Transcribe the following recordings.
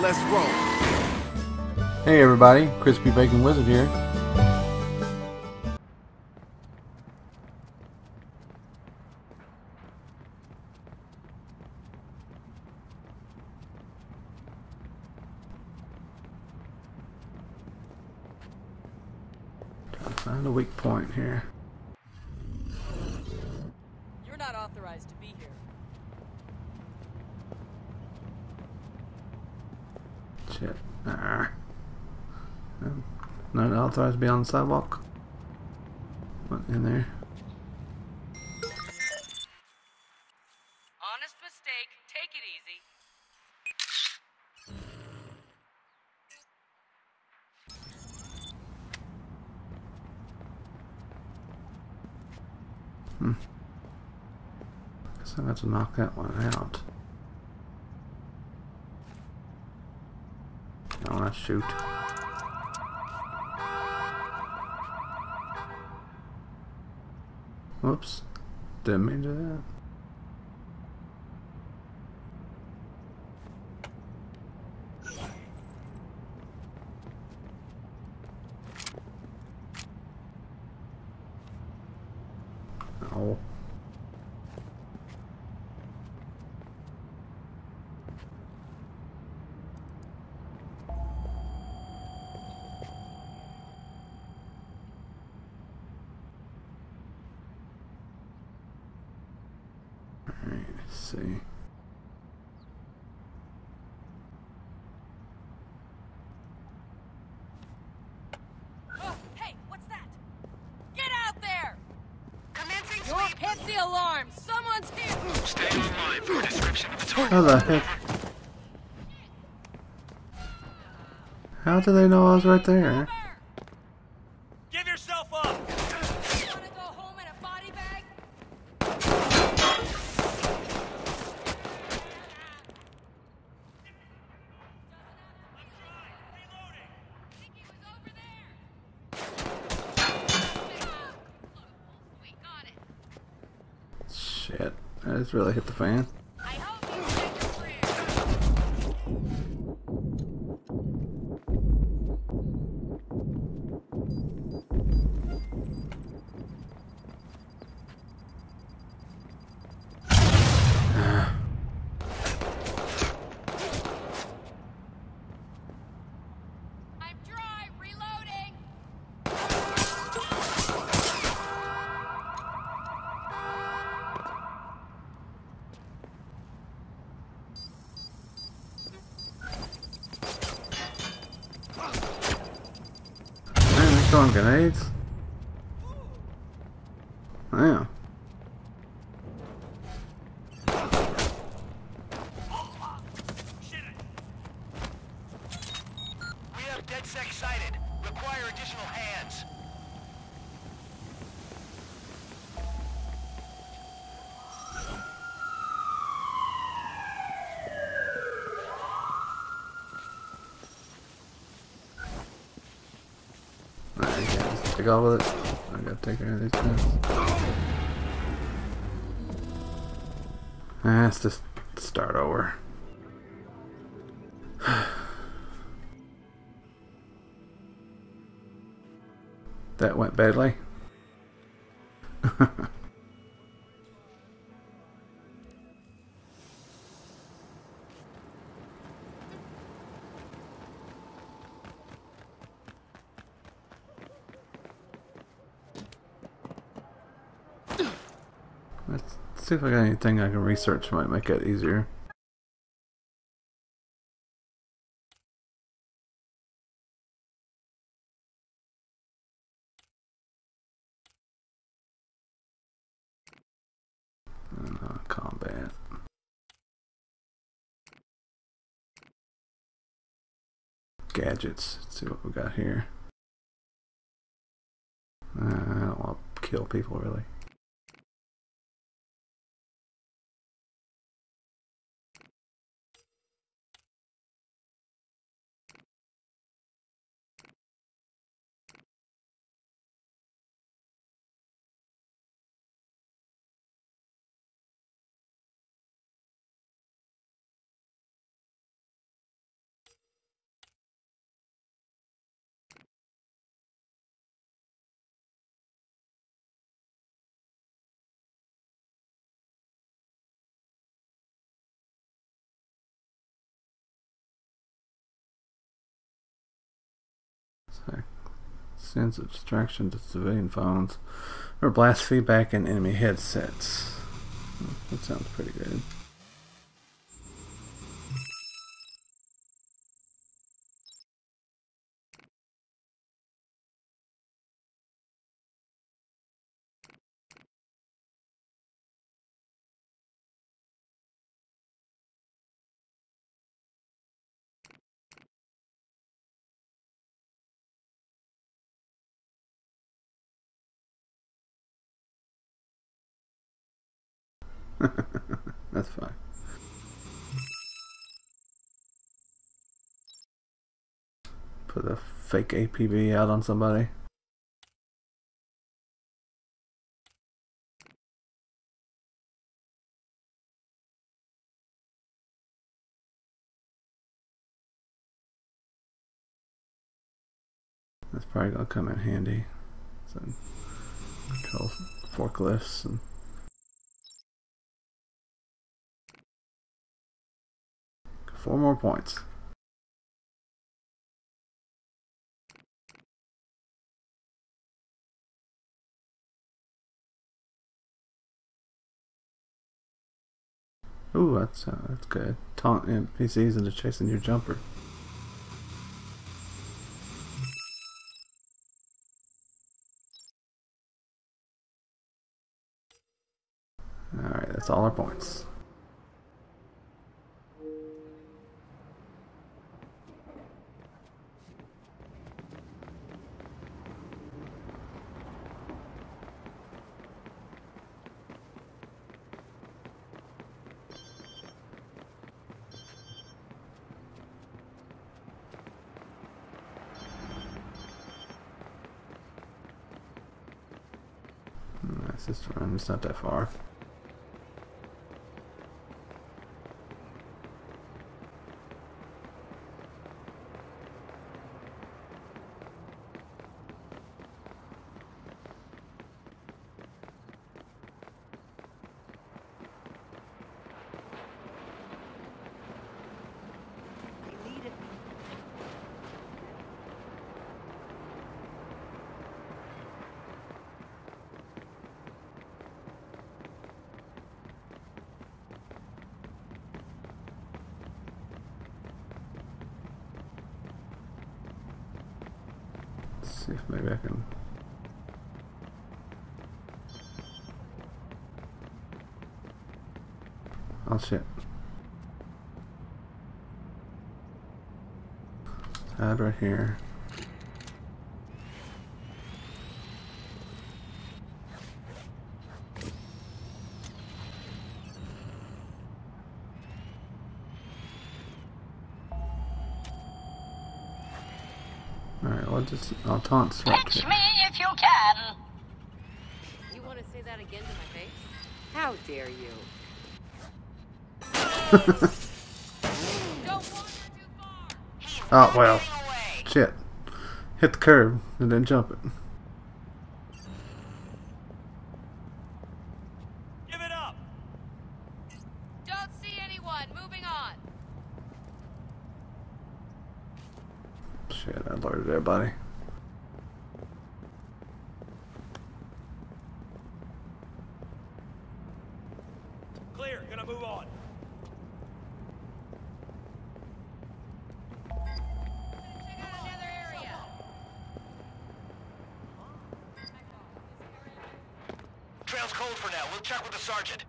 Let's roll. Hey everybody, Crispy Bacon Wizard here. Trying to find a weak point here. You're not authorized to be here. Shit. Ah. Um, Not authorized to be on the sidewalk. In there? Honest mistake. Take it easy. Hmm. Guess I have to knock that one out. I wanna shoot. Whoops. Didn't mean to do that. Oh. Alright, let's see. Oh, hey, what's that? Get out there! Commencing sweep. hit the alarm. Someone's here. Stay online for a description of the target. How the heck? How do they know I was right there? Give yourself up! Wanna go home in a body bag? Think he was over there. We got it. Shit. That just really hit the fan. Grenades. Yeah. We have DedSec sighted. Require additional hands. With it. I gotta take care of these guys. Ah, let's just start over. that went badly. see if I got anything I can research might make it easier. Uh, combat. Gadgets. Let's see what we got here. Uh, I don't want to kill people really. Sends a distraction to civilian phones. Or blast feedback in enemy headsets. Hmm, That sounds pretty good. That's fine. Put a fake APB out on somebody. That's probably gonna come in handy. So control forklifts and Four more points. Ooh, that's uh, that's good. Taunt NPCs into chasing your jumper. Alright, that's all our points. Just run. It's not that far. Let's see if maybe I can. Oh shit. Add right here. Alright, I'll just I'll taunt Sweat Catch me if you can. You want to say that again to my face? How dare you? Don't wander too far! Oh well. Shit. Hit the curb and then jump it. Give it up! Don't see anyone! Moving on! Shit, I alerted everybody. Clear, gonna move on. Check out another area! Trail's cold for now. We'll check with the sergeant.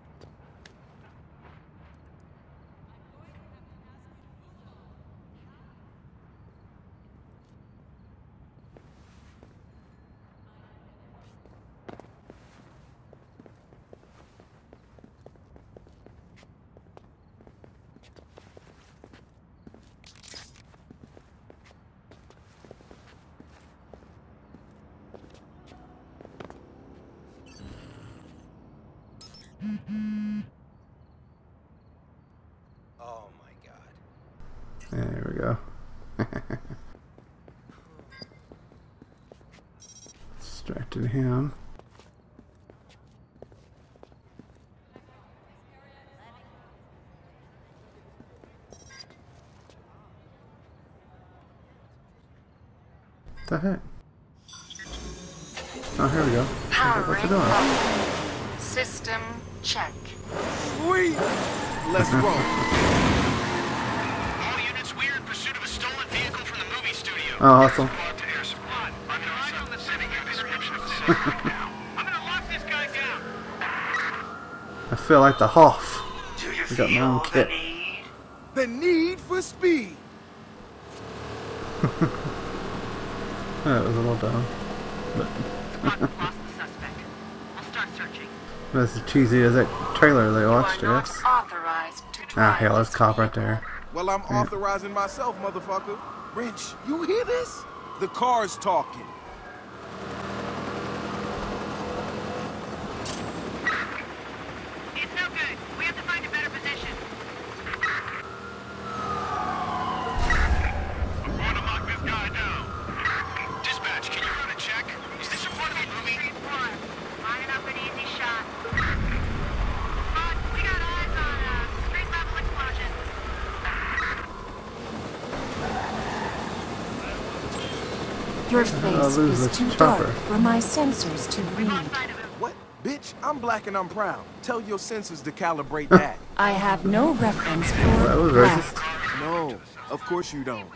Oh my god. There we go. Distracted him. The heck? Oh, here we go. What's it Powering doing? System check. Sweet. Let's roll. Guy down. I feel like the Hoff. Do you We got my own kit. need? The need for speed. That was a little dumb. Squad has lost the suspect. We'll start searching. That's as cheesy as that trailer they watched, are I not guess. authorized to drive Ah, hell, there's cop right there. Well, I'm authorizing myself, motherfucker. Wrench, you hear this? The car's talking. It's no good. We have to find a better position. I'm going to lock this guy down. Dispatch, can you run a check? Is this a part of the movie? Lining up an easy shot. But we got eyes on a street level explosion. Your face lose is too chopper. dark for my sensors to read. Lost sight of him. What? Bitch, I'm black and I'm proud. Tell your sensors to calibrate that. I have no reference for That was racist. no, of course you don't.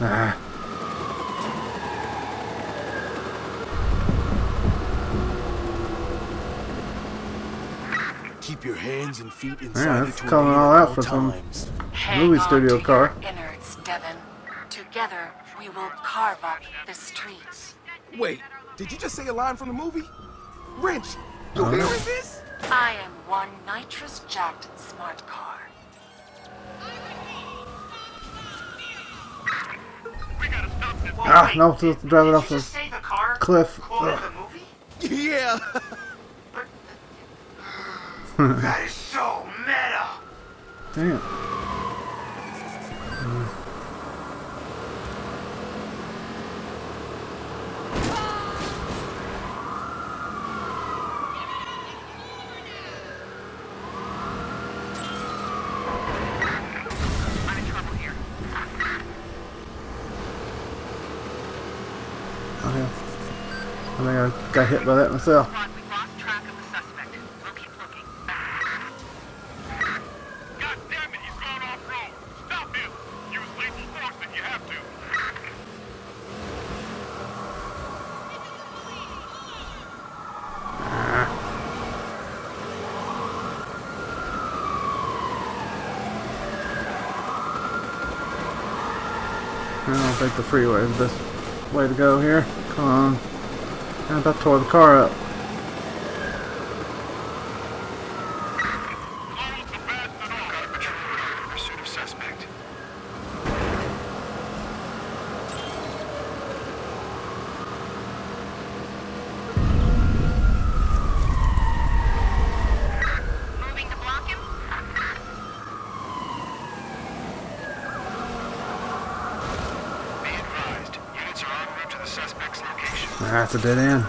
Ah. Keep your hands and feet inside that's the calling all out for some- Movie studio car. Your will carve up the streets. Wait, did you just say a line from the movie? Wrench, you hearing this? I am one nitrous-jacked smart car. We gotta stop this. Ah, no, supposed to drive it off Did you the just say the car cliff. the movie? Yeah. That is so meta. Damn. I'm in trouble here. Oh, yeah. I think I got hit by that myself. Squad, we've lost track of the suspect. We'll keep looking. God damn it, he's gone off road. Stop him. Use lethal got hit by that myself. I don't think the freeway is the best way to go here. Come on. I about tore the car up. That's a dead end.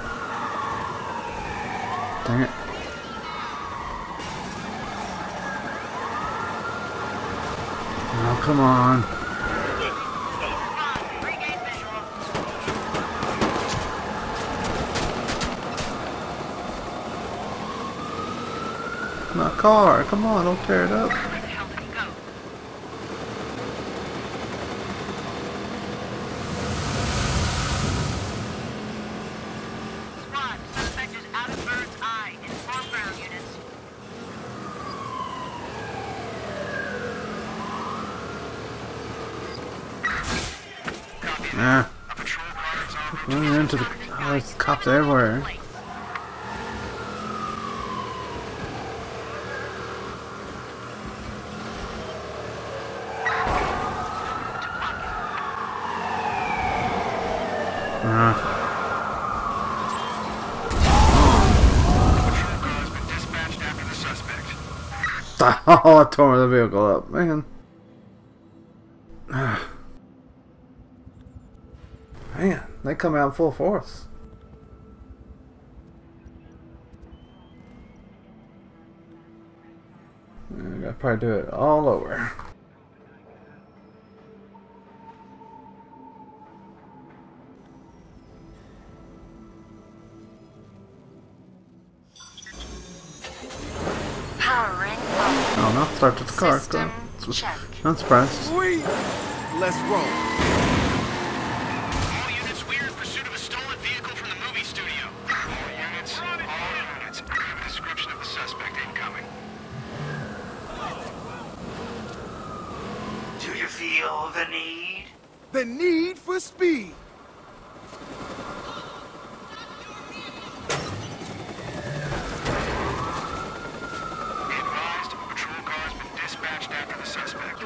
Dang it. Oh, come on. My car. Come on, don't tear it up. Where the hell did he go? Squad, suspect is out of bird's eye. Inform ground units. Ah, A patrol car is en route running into the. Oh, there's cops everywhere. Place. Ah. Patrol car has been dispatched after the suspect. Oh, I tore the vehicle up, man. Ah. Man, they come out full force. probably do it all over. Oh, not start the car. Go. Not surprised. Sweet. Let's roll.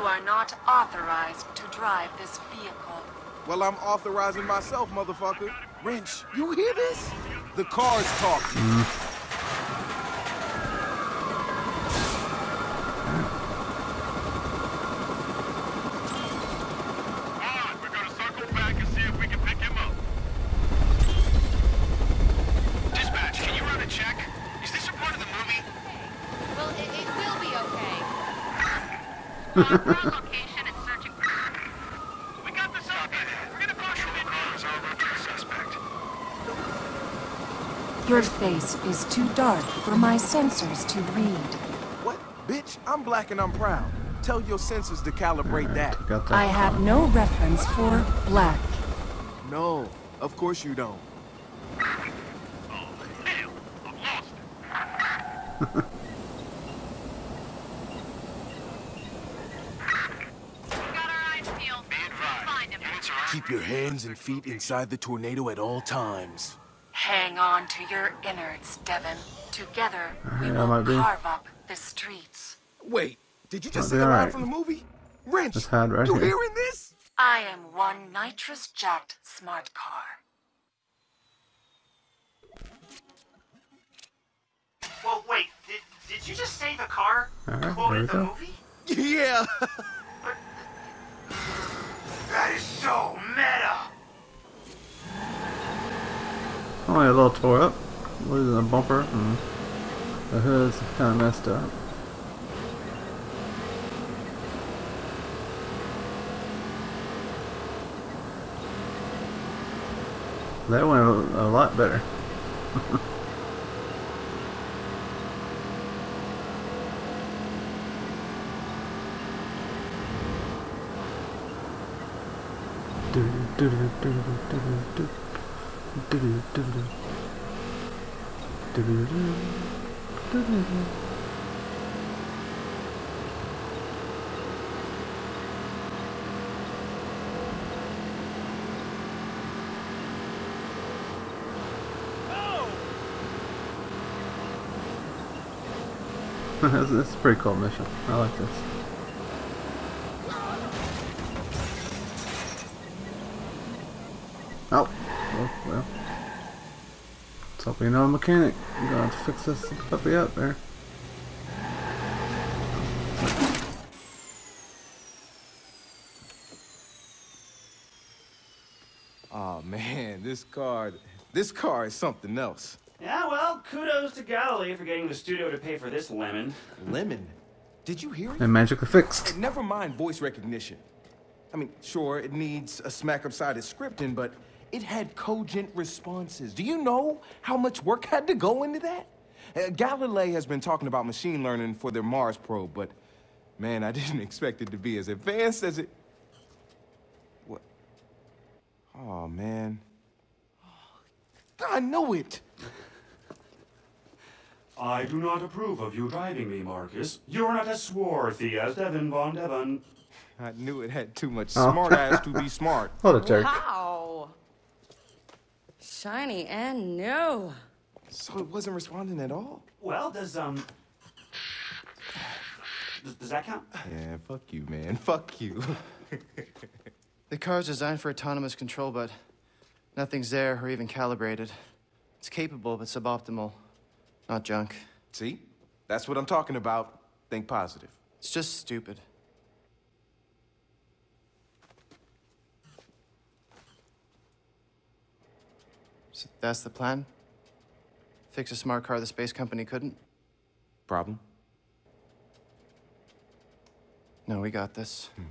Are not authorized to drive this vehicle. Well, I'm authorizing myself, motherfucker. Wrench, you hear this? The car's talking. On, we're gonna circle back and see if we can pick him up. Dispatch, can you run a check? Is this a part of the movie? Well, it, it will be okay. we're on location and searching for... We got the suspect. We're gonna call you in. Car is en route to the suspect. Your face is too dark for my sensors to read. What? Bitch, I'm black and I'm proud. Tell your sensors to calibrate that. That. I have no reference for black. No, of course you don't. Oh, hell. I've lost it. We got our eyes peeled. Be We'll find him. advised. Units are Keep your hands and feet inside the tornado at all times. Hang on to your innards, Devon. Together, uh-huh, we Yeah, will might be. carve up the streets. Wait, did you just Might say be a line alright. from the movie? Wrench, Just had right you here. hearing this? I am one nitrous-jacked smart car. Well, wait, did, did you just say the car Alright, there we quoted the go. movie? Yeah. That is so meta! Oh, Only a little tore up. Losing mm-hmm. the bumper and the hood's kind of messed up. That went a lot better. That's that's a pretty cool mission. I like this. Oh, well, well. Let's hope we know a mechanic. I'm gonna have to fix this puppy up there. Oh man, this car, this car is something else. Yeah, well, kudos to Galilee for getting the studio to pay for this lemon. Lemon, did you hear it? And magically fixed. Never mind voice recognition. I mean, sure, it needs a smack upside of scripting, but it had cogent responses. Do you know how much work had to go into that? Uh, Galilei has been talking about machine learning for their Mars probe, but man, I didn't expect it to be as advanced as it. What? Oh, man. I know it. I do not approve of you driving me, Marcus. You're not as swarthy as Devon Von Devon. I knew it had too much Oh. smart ass to be smart. What a jerk. Wow. Shiny and new. So it wasn't responding at all? Well, does, um... Does, does that count? Yeah, fuck you, man. Fuck you. The car's designed for autonomous control, but nothing's there or even calibrated. It's capable, but suboptimal. Not junk. See? That's what I'm talking about. Think positive. It's just stupid. So that's the plan? Fix a smart car the space company couldn't? Problem? No, we got this. Hmm.